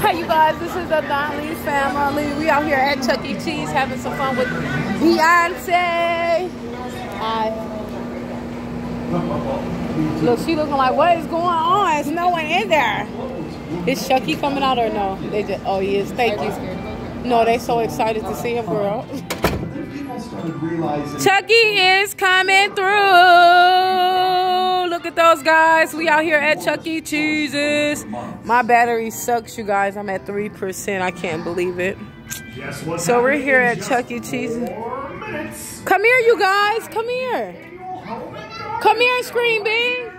Hey, you guys, this is the Donley family. We out here at Chuck E. Cheese having some fun with Beyonce. Hi. Look, she looking like, what is going on? There's no one in there. Is Chucky coming out or no? They just, oh, he is. Thank you. No, they so excited to see him, girl. Chucky is coming through. Look at those guys. We out here at Chuck E. Cheese's. My battery sucks, you guys. I'm at 3%. I can't believe it. So we're here at Chuck E. Cheese. Come here, you guys. Come here. Come here, Scream Bean.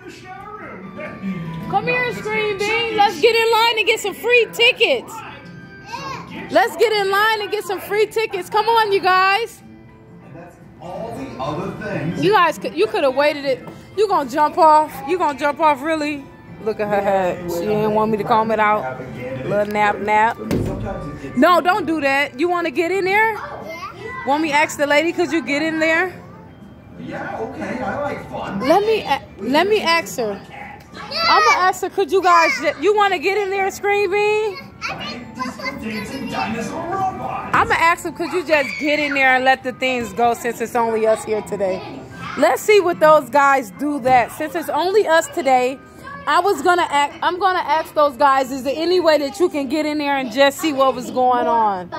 Come here, Scream Bean. Let's get in line and get some free tickets. Let's get in line and get some free tickets. Come on, you guys. all the other things. You guys, could, you could have waited it. You gonna jump off? You gonna jump off? Really? Look at her head. She didn't want me to comb it out. Little nap, nap. No, don't do that. You want to get in there? Want me ask the lady? Could you get in there? Yeah, okay, I like fun. Let me let me ask her. I'm gonna ask her. Could you guys? You want to get in there, Scream robot. I'm gonna ask them, could you just get in there and let the things go since it's only us here today? Let's see what those guys do that. Since it's only us today, I was gonna act I'm gonna ask those guys, is there any way that you can get in there and just see what was going on?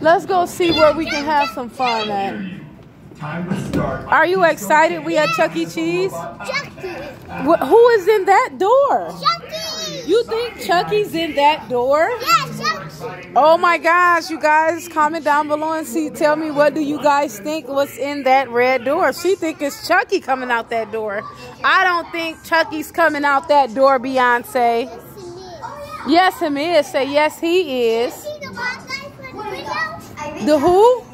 Let's go see where we can have some fun at. Time to start. Are you excited? We at Chuck E. Cheese? Chucky! Who is in that door? Chucky! You think Chucky's in that door? Chucky! Oh my gosh, you guys comment down below and see tell me what do you guys think what's in that red door. She think it's Chucky coming out that door. I don't think Chucky's coming out that door, Beyonce. Yes, him is. Say yes, he is. The who?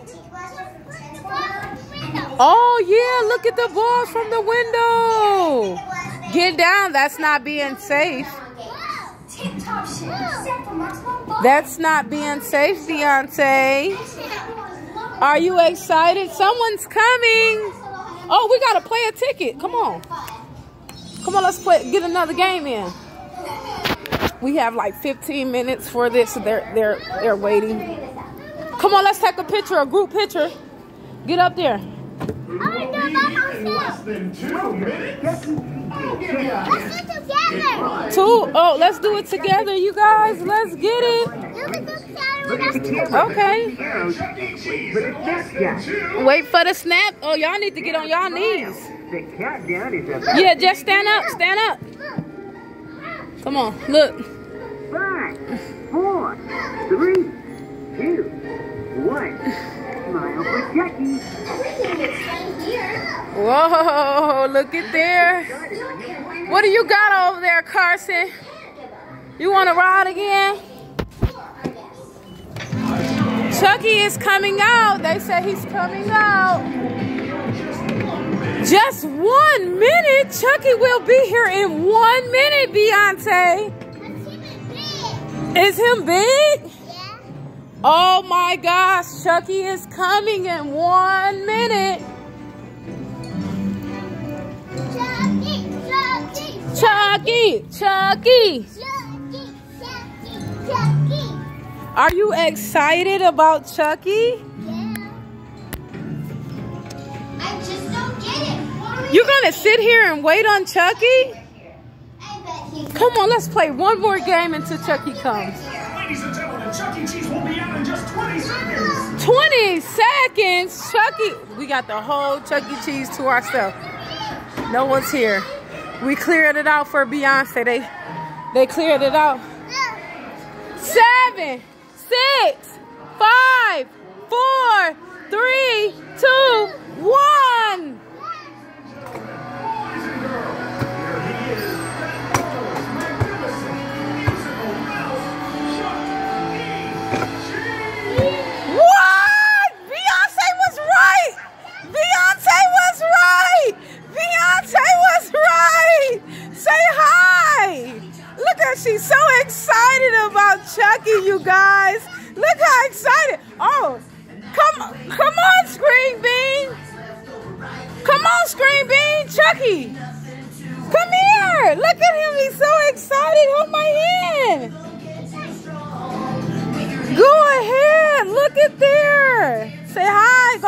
Oh yeah, look at the balls from the window. Get down. That's not being safe. That's not being safe, Beyonce. Are you excited? Someone's coming. Oh, we gotta play a ticket. Come on. Come on, let's play get another game in. We have like 15 minutes for this. They're they're they're waiting. Come on, let's take a picture, a group picture. Get up there. I want to do it by myself. than two. Oh, let's do it together, you guys. Let's get it. Okay. Wait for the snap. Oh, y'all need to get on y'all knees. Yeah, just stand up. Stand up. Come on. Look. five, four, three, two, one. Smile for Jackie. Whoa, look at there. What do you got over there, Carson? You want to ride again? Chucky is coming out. They say he's coming out. Just one minute. Chucky will be here in one minute, Beyonce. Is him big? Oh my gosh, Chucky is coming in one minute. Chucky, Chucky, Chucky, Chucky. Chucky, Chucky, Chucky. Are you excited about Chucky? Yeah. I just don't get it. What are we You're gonna sit here and wait on Chucky? I bet he's Come on, let's play one more game until Chucky comes. Ladies and gentlemen, Chuck E. Cheese will be out in just 20 seconds. 20 seconds. Chucky. We got the whole Chuck E. Cheese to ourselves. No one's here. We cleared it out for Beyonce. They they cleared it out. Seven, six, five, four, three, two, one.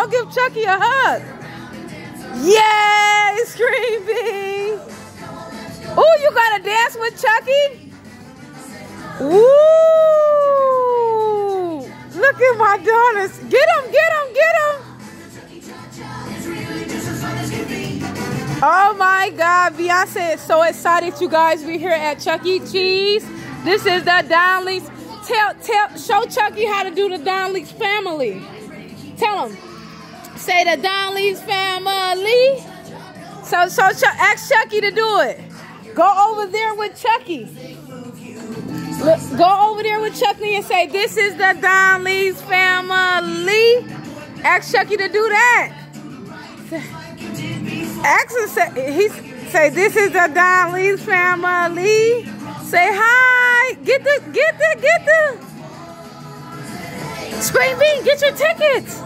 Go give Chucky a hug. Yay, Scream. Oh, you gotta dance with Chucky? Ooh. Look at my daughters. Get him, get him, get him. Oh my God, Beyonce is so excited, you guys. We're here at Chuck E. Cheese. This is the Donley's. Tell, tell, show Chucky how to do the Donley's family. Tell him. Say the Donley's family. So, so Ch- ask Chucky to do it. Go over there with Chucky. Look, go over there with Chucky and say, "This is the Donley's family." Ask Chucky to do that. Ask him say he say, "This is the Donley's family." Say hi. Get the get the get the. Scream Bee, get your tickets.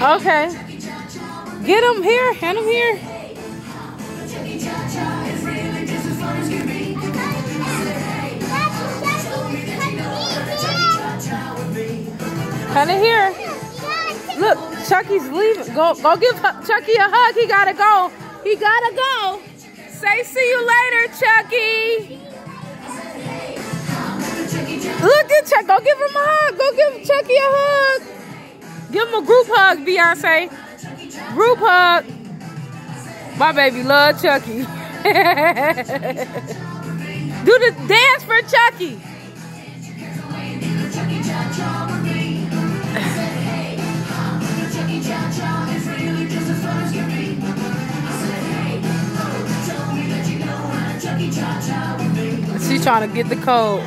Okay. Get him here. Hand him here. Hand it here. Look, Chucky's leaving. Go, go give Chucky a hug. He gotta go. He gotta go. Say see you later, Chucky. Look at Chuck. Go give him a hug. Go give Chucky a hug. Give him a group hug, Beyonce. Group hug. My baby love Chucky. Do the dance for Chucky. She's trying to get the code.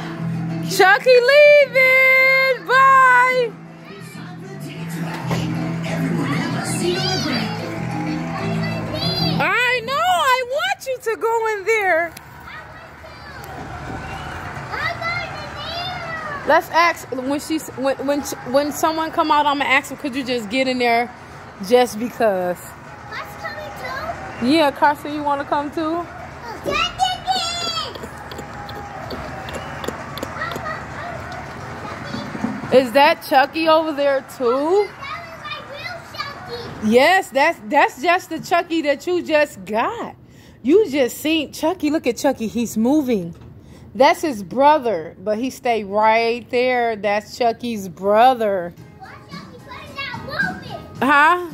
Chucky leaving. To go in there. Let's ask when she's when when when someone come out. I'm gonna ask them. Could you just get in there, just because? Yeah, Carson, you want to come too? Is that Chucky over there too? Yes, that's that's just the Chucky that you just got. You just seen Chucky. Look at Chucky. He's moving. That's his brother, but he stayed right there. That's Chucky's brother. Chucky huh?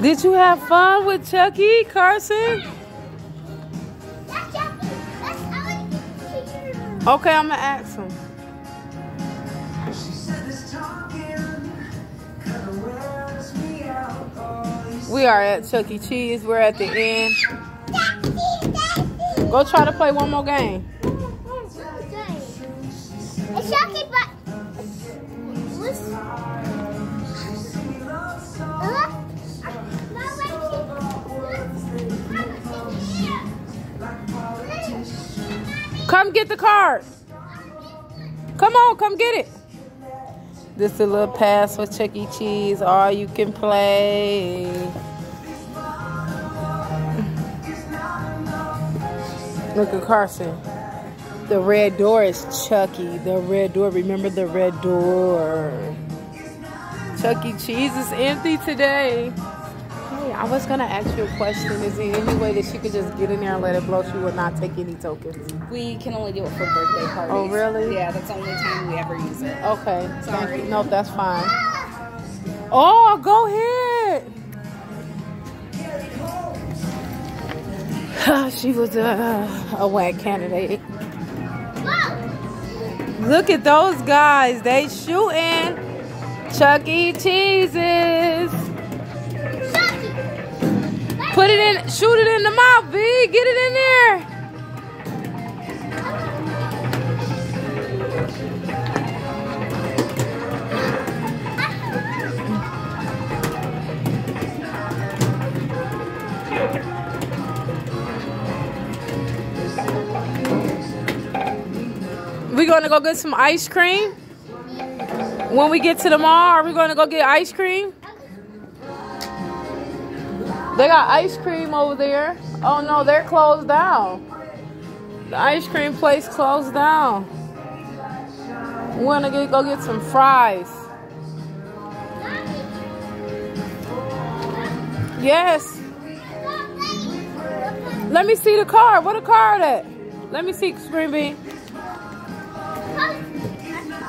Did you have fun with Chucky, Carson? Okay, I'm gonna ask him. We are at Chuck E. Cheese. We're at the end. Go try to play one more game. Come get the card. Come on, come get it. This is a little pass for Chuck E. Cheese. All you can play. Look Carson. The red door is Chucky. The red door. Remember the red door. Chuck E. Cheese is empty today. Hey, I was gonna ask you a question. Is there any way that she could just get in there and let it blow? She would not take any tokens. We can only do it for birthday parties. Oh, really? Yeah, that's the only time we ever use it. Okay. thank Sorry. you. No, that's fine. Oh, go ahead. she was a, a whack candidate. Look at those guys. They shooting. Chuck E. Cheeses. Put it in, shoot it in the mouth, B. Get it in there. We gonna go get some ice cream. When we get to the mall, are we gonna go get ice cream? They got ice cream over there. Oh no, they're closed down. The ice cream place closed down. We wanna get, go get some fries. Yes. Let me see the card. What a card at? Let me see, Screen Bean.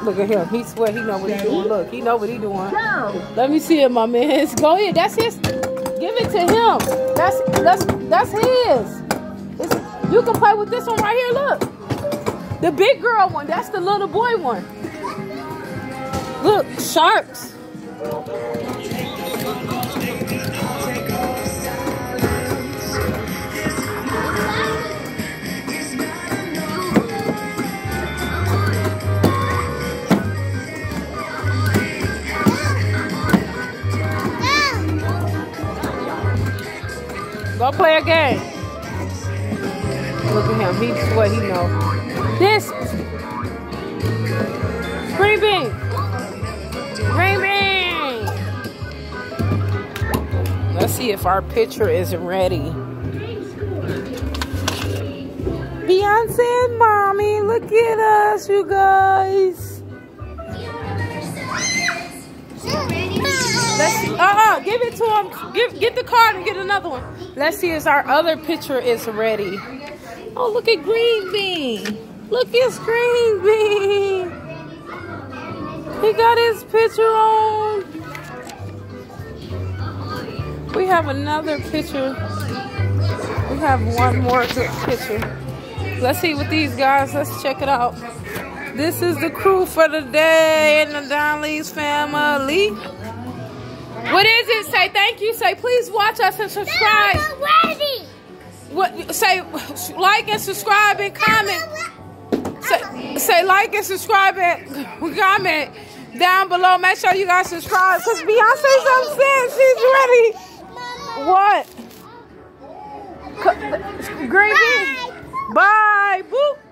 Look at him. He swear he know what he doing. Look, he know what he doing. Let me see it, my man. Go ahead. That's his. Give it to him. That's that's that's his. It's, you can play with this one right here. Look, the big girl one. That's the little boy one. Look, sharks. Play a game. Look at him. He's what he know. This. Green bean. Green bean. Let's see if our picture is ready. Beyonce and mommy, look at us, you guys. Uh-uh, give it to him. Give get the card and get another one. Let's see if our other picture is ready. Oh, look at Green Bean. Look at Green Bean. He got his picture on. We have another picture. We have one more good picture. Let's see what these guys, let's check it out. This is the crew for the day and the Donley's family. What is it? Say thank you. Say please watch us and subscribe. What? Say like and subscribe and comment. Say, say like and subscribe and comment down below. Make sure you guys subscribe because Beyonce's upset. She's ready. What? Green Bye. Bye. Boop.